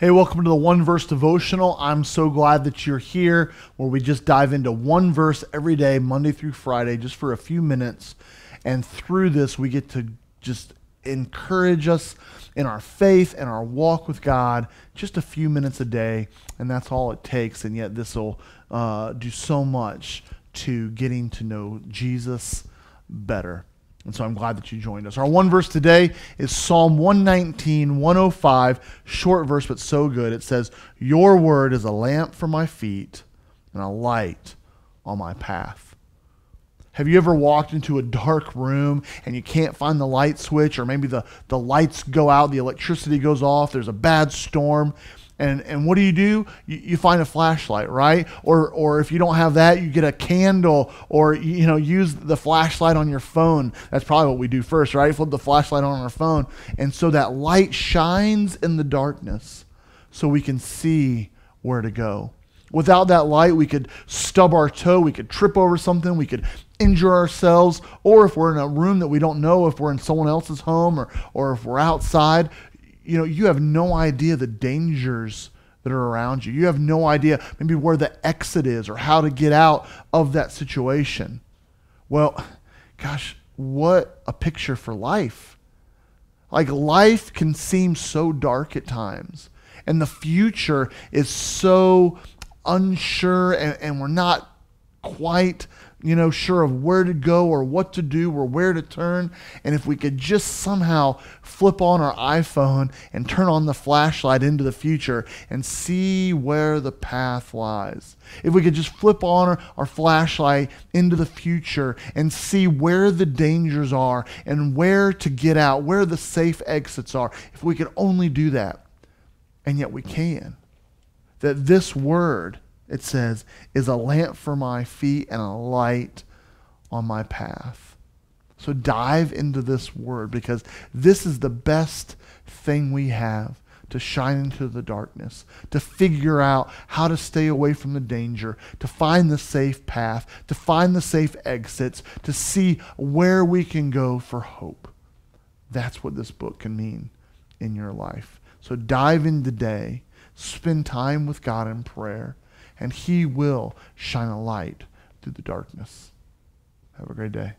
Hey, welcome to the One Verse Devotional. I'm so glad that you're here where we just dive into one verse every day, Monday through Friday, just for a few minutes. And through this, we get to just encourage us in our faith and our walk with God just a few minutes a day. And that's all it takes. And yet, this will uh, do so much to getting to know Jesus better. And so I'm glad that you joined us. Our one verse today is Psalm 119, 105, short verse, but so good. It says, Your word is a lamp for my feet and a light on my path. Have you ever walked into a dark room and you can't find the light switch, or maybe the, the lights go out, the electricity goes off, there's a bad storm, and, and what do you do? You, you, find a flashlight, right? Or, or if you don't have that, you get a candle or, you know, use the flashlight on your phone. That's probably what we do first, right? Flip the flashlight on our phone. And so that light shines in the darkness so we can see where to go. Without that light, we could stub our toe, we could trip over something, we could injure ourselves, or if we're in a room that we don't know, if we're in someone else's home or, or if we're outside, you know, you have no idea the dangers that are around you. You have no idea maybe where the exit is or how to get out of that situation. Well, gosh, what a picture for life. Like life can seem so dark at times, and the future is so unsure, and, and we're not quite you know, sure of where to go or what to do or where to turn. And if we could just somehow flip on our iPhone and turn on the flashlight into the future and see where the path lies. If we could just flip on our, our flashlight into the future and see where the dangers are and where to get out, where the safe exits are. If we could only do that. And yet we can. That this word it says, is a lamp for my feet and a light on my path. So dive into this word because this is the best thing we have to shine into the darkness, to figure out how to stay away from the danger, to find the safe path, to find the safe exits, to see where we can go for hope. That's what this book can mean in your life. So dive in today, spend time with God in prayer and He will shine a light through the darkness. Have a great day.